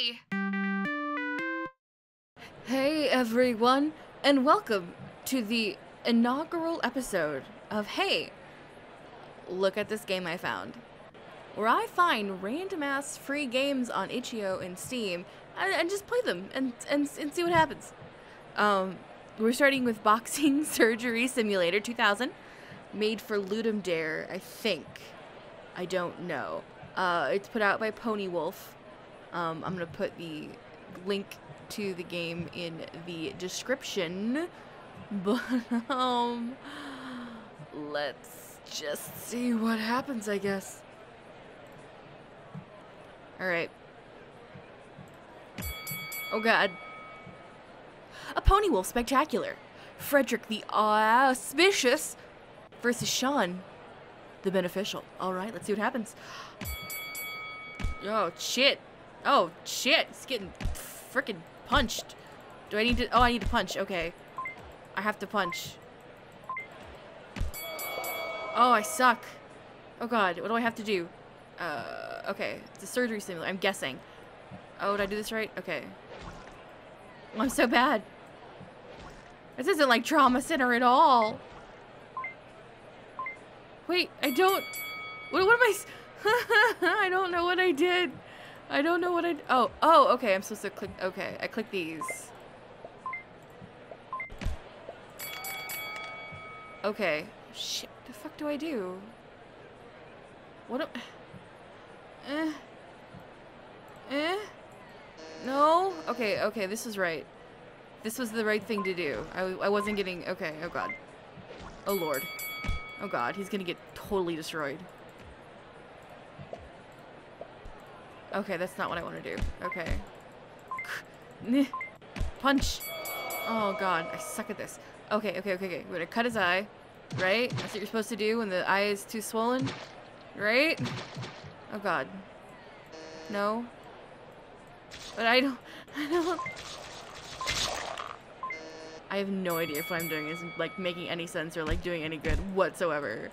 Hey! Hey everyone, and welcome to the inaugural episode of Hey, Look at This Game I Found, where I find random ass free games on itch.io and Steam and, and just play them and, and, and see what happens. Um, we're starting with Boxing Surgery Simulator 2000, made for Ludum Dare, I think. I don't know. Uh, it's put out by Pony Wolf. Um, I'm gonna put the link to the game in the description. But um, let's just see what happens, I guess. All right. Oh God. A Pony Wolf Spectacular. Frederick the Auspicious versus Sean the Beneficial. All right, let's see what happens. Oh, shit. Oh, shit. It's getting freaking punched. Do I need to? Oh, I need to punch. Okay. I have to punch. Oh, I suck. Oh god, what do I have to do? Uh, okay. It's a surgery simulator. I'm guessing. Oh, did I do this right? Okay. Oh, I'm so bad. This isn't like trauma center at all. Wait, I don't. What, what am I? I don't know what I did. I don't know what I. Oh, oh, okay. I'm supposed to click. Okay, I click these. Okay. Shit. The fuck do I do? What? Am, eh. Eh. No. Okay. Okay. This is right. This was the right thing to do. I, I wasn't getting. Okay. Oh god. Oh lord. Oh god. He's gonna get totally destroyed. Okay, that's not what I want to do. Okay. Punch! Oh god, I suck at this. Okay, okay, okay, okay. We're gonna cut his eye. Right? That's what you're supposed to do when the eye is too swollen. Right? Oh god. No. But I don't... I don't... I have no idea if what I'm doing is, like, making any sense or, like, doing any good whatsoever.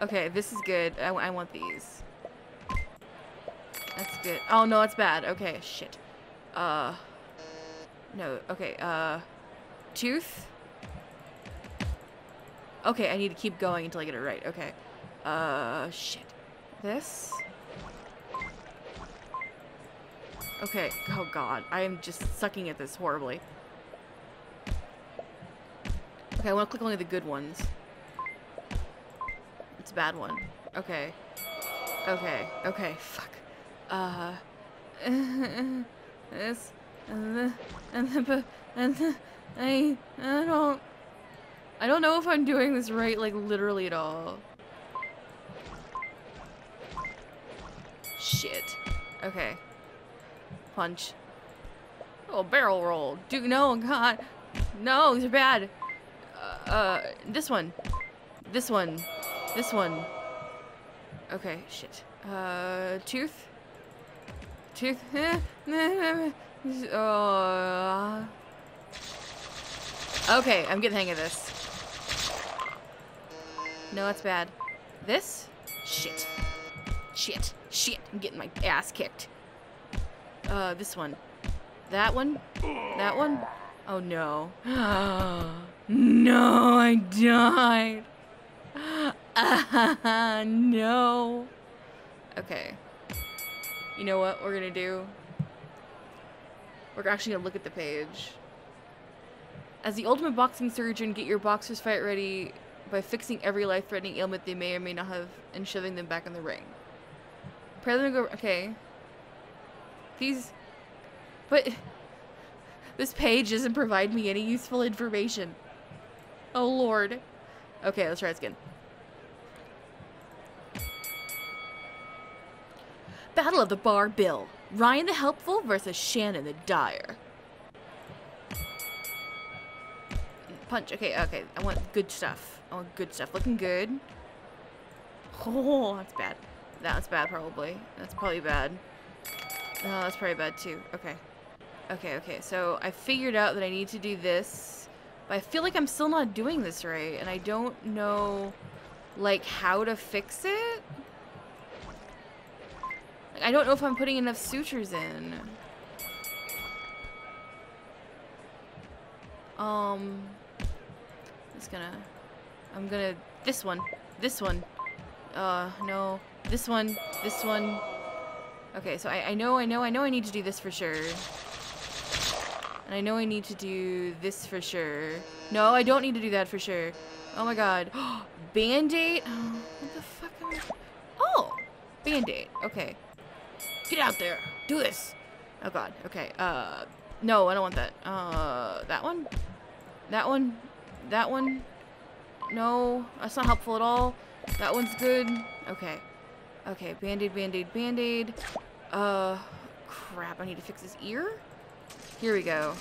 Okay, this is good. I, I want these. That's good. Oh, no, that's bad. Okay, shit. Uh, no, okay, uh, tooth? Okay, I need to keep going until I get it right. Okay. Uh, shit. This? Okay, oh god. I am just sucking at this horribly. Okay, I want to click only the good ones. A bad one. Okay. Okay. Okay. Fuck. Uh. this. And the. And the. And the. I. I don't. I don't know if I'm doing this right, like, literally at all. Shit. Okay. Punch. Oh, barrel roll. Dude, no, God. No, these are bad. Uh, uh this one. This one. This one. Okay, shit. Uh, tooth? Tooth? uh, okay, I'm getting the hang of this. No, that's bad. This? Shit. Shit. Shit. I'm getting my ass kicked. Uh, this one. That one? That one? Oh no. no, I died. Ah, no. Okay. You know what we're gonna do? We're actually gonna look at the page. As the ultimate boxing surgeon, get your boxers fight ready by fixing every life-threatening ailment they may or may not have and shoving them back in the ring. Pray them to go. Okay. These. But. This page doesn't provide me any useful information. Oh lord. Okay, let's try this again. Battle of the Bar Bill. Ryan the Helpful versus Shannon the Dire. Punch. Okay, okay. I want good stuff. I want good stuff. Looking good. Oh, that's bad. That's bad, probably. That's probably bad. No, that's probably bad, too. Okay. Okay, okay. So, I figured out that I need to do this. But I feel like I'm still not doing this right. And I don't know, like, how to fix it. I don't know if I'm putting enough sutures in. Um, just gonna, I'm gonna, this one, this one, uh, no, this one, this one. Okay, so I, I know, I know, I know I need to do this for sure. And I know I need to do this for sure. No, I don't need to do that for sure. Oh my god. Band-aid? Oh, what the fuck am I... Oh! Band-aid. Okay. Get out there. Do this. Oh god. Okay. Uh, no, I don't want that. Uh, that one? That one? That one? No, that's not helpful at all. That one's good. Okay. Okay, band-aid, band-aid, band-aid. Uh, crap, I need to fix his ear? Here we go.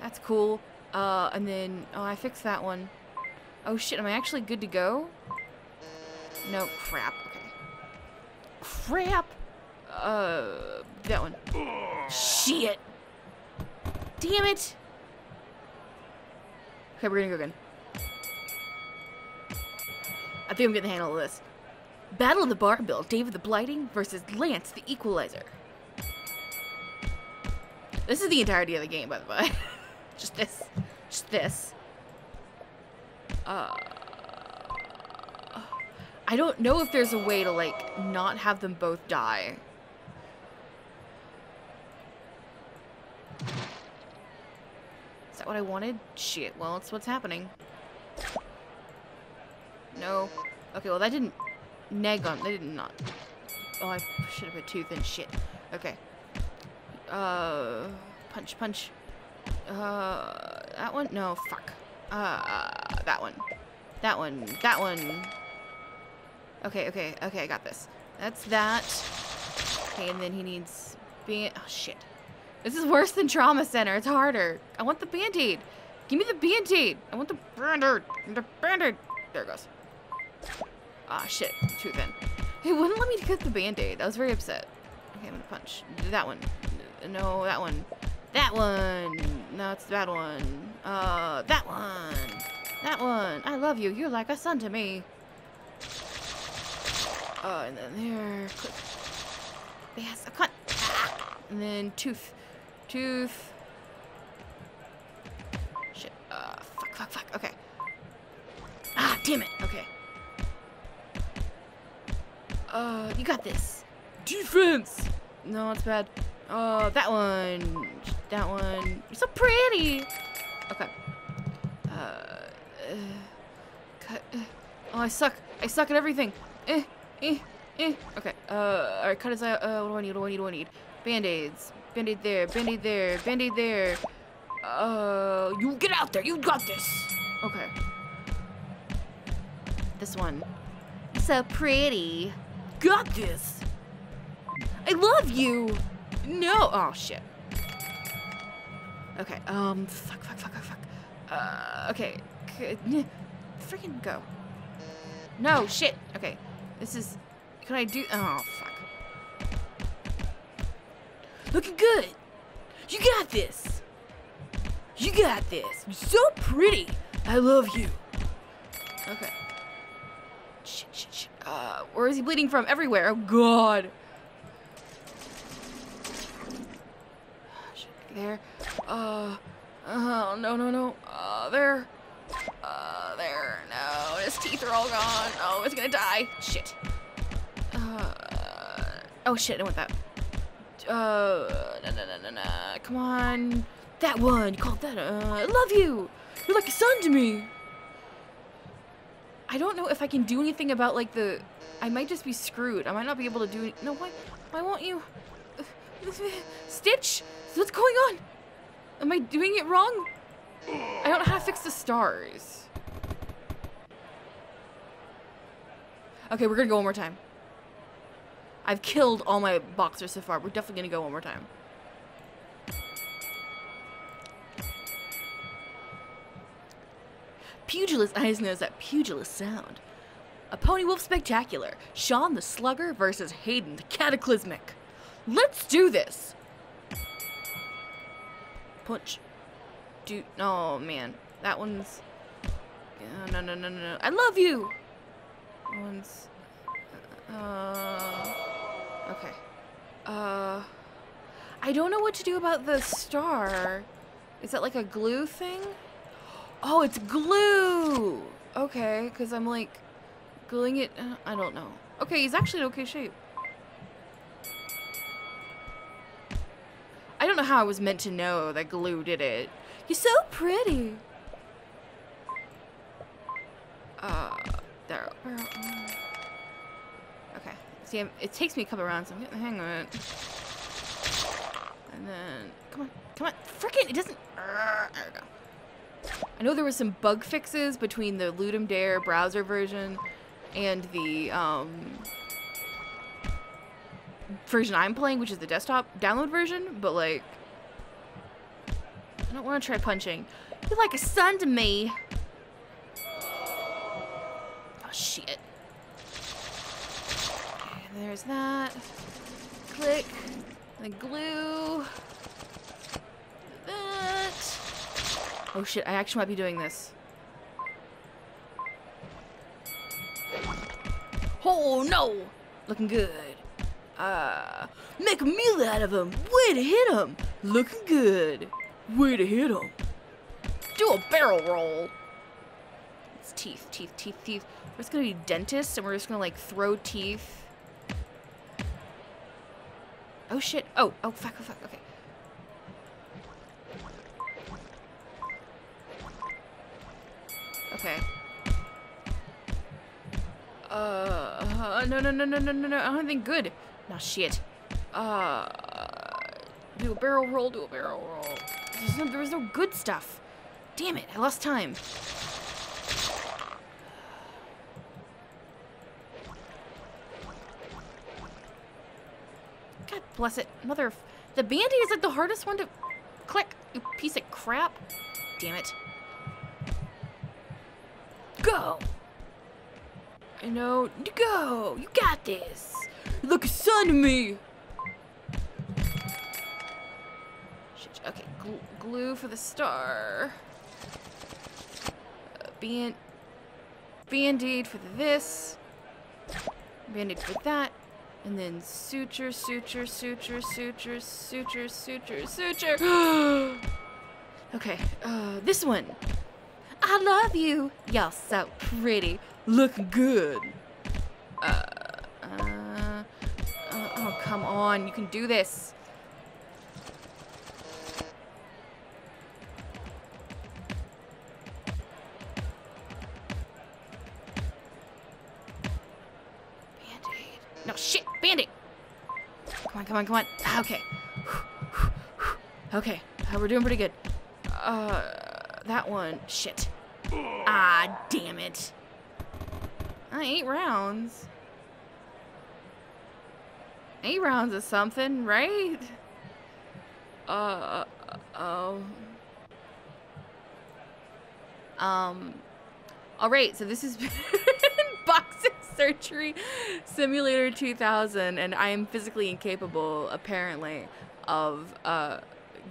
That's cool. Uh, and then, oh, I fixed that one. Oh shit, am I actually good to go? No, crap. Crap! Uh, that one. Shit! Damn it! Okay, we're gonna go again. I think I'm getting the handle of this. Battle of the Barbell, David the Blighting versus Lance the Equalizer. This is the entirety of the game, by the way. Just this. Just this. Uh, I don't know if there's a way to, like, not have them both die. Is that what I wanted? Shit, well, it's what's happening. No. Okay, well, that didn't neg on... They did not... Oh, I should have put tooth in. Shit. Okay. Uh... Punch, punch. Uh... That one? No, fuck. Uh... That one. That one. That one. Okay, okay, okay, I got this. That's that. Okay, and then he needs... Being... Oh, shit. This is worse than Trauma Center. It's harder. I want the Band-Aid. Give me the Band-Aid. I want the Band-Aid. The Band-Aid. There it goes. Ah, shit. Too thin. He wouldn't let me get the Band-Aid. I was very upset. Okay, I'm gonna punch. That one. No, that one. That one. No, it's that one. Uh, that one. That one. I love you. You're like a son to me. Oh, and then there. Click. Yes, a cut. And then tooth. Tooth. Shit. Uh, fuck, fuck, fuck. Okay. Ah, damn it. Okay. Uh, you got this. Defense! No, it's bad. Oh, that one. That one. You're so pretty. Okay. Uh, uh cut. Uh, oh, I suck. I suck at everything. Eh, eh, eh. Okay. Uh, alright, cut his eye. Uh, what do I need? What do I need? What do I need? Band-aids. Band-aid there. Band-aid there. Band-aid there. Uh, you get out there. You got this. Okay. This one. So pretty. Got this. I love you. No. Oh, shit. Okay. Um, fuck, fuck, fuck, fuck, fuck. Uh, okay. Freaking go. No, shit. Okay. This is... Can I do... Oh, fuck. Looking good. You got this. You got this. You're so pretty. I love you. Okay. Shit, shit, shit. Uh, where is he bleeding from? Everywhere. Oh, God. There. Uh, oh, no, no, no. Uh, there. Uh, there. No, his teeth are all gone. Oh, it's gonna die. Shit. Uh, oh, shit, I want that. Uh, no, no, no, no, no. Come on. That one. You called that. Uh, I love you. You're like a son to me. I don't know if I can do anything about, like, the... I might just be screwed. I might not be able to do... Any no, why, why won't you... Stitch? What's going on? Am I doing it wrong? I don't know how to fix the stars. Okay, we're gonna go one more time. I've killed all my boxers so far. We're definitely gonna go one more time. Pugilist Eyes knows that pugilist sound. A Pony Wolf Spectacular. Sean the Slugger versus Hayden the Cataclysmic. Let's do this! Punch. Dude, oh man. That one's... no, no, no, no, no. I love you! That one's... Uh... Uh, I don't know what to do about the star. Is that like a glue thing? Oh, it's glue! Okay, because I'm like gluing it. Uh, I don't know. Okay, he's actually in okay shape. I don't know how I was meant to know that glue did it. You're so pretty. Uh, there. Okay. See, it takes me a couple rounds. I'm getting the hang of it. And then, come on, come on, frickin', it doesn't. Uh, there we go. I know there was some bug fixes between the Ludum Dare browser version and the um, version I'm playing, which is the desktop download version, but like, I don't want to try punching. You're like a son to me. Oh, shit. Okay, there's that. Click. The glue. That. Oh shit, I actually might be doing this. Oh no! Looking good. Uh, make a meal out of him. Way to hit him. Looking good. Way to hit him. Do a barrel roll. It's teeth, teeth, teeth, teeth. We're just gonna be dentists and we're just gonna like throw teeth. Oh shit. Oh, oh fuck, oh fuck, okay. Okay. Uh, uh, no, no, no, no, no, no, no, I don't think good. Nah, shit. Uh, do a barrel roll, do a barrel roll. No, there was no good stuff. Damn it, I lost time. God bless it. Mother of... The band-aid is like the hardest one to... Click, you piece of crap. Damn it. Go! I know. Go! You got this! Look, son to me! Gl glue for the star. Uh, band... Band-aid for this. Band-aid for that. And then suture, suture, suture, suture, suture, suture, suture. okay, uh, this one. I love you. Y'all so pretty. Look good. Uh, uh, uh, oh, come on. You can do this. No, shit. Band-aid. Come on, come on, come on. Ah, Okay. Okay. Uh, we're doing pretty good. Uh, that one. Shit. Ah, damn it. Uh, eight rounds. Eight rounds is something, right? Uh, oh. Um, alright, so this is Surgery Simulator 2000, and I am physically incapable, apparently, of, uh,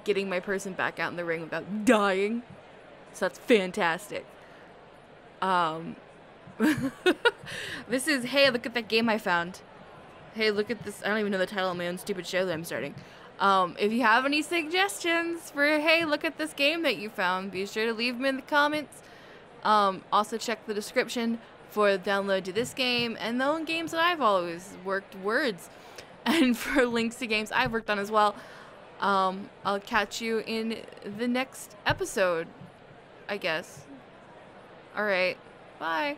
getting my person back out in the ring without dying. So that's fantastic. Um, this is, hey, look at that game I found. Hey, look at this. I don't even know the title of my own stupid show that I'm starting. Um, if you have any suggestions for, hey, look at this game that you found, be sure to leave them in the comments. Um, also check the description for download to this game and the games that I've always worked words. And for links to games I've worked on as well. Um, I'll catch you in the next episode, I guess. Alright, bye.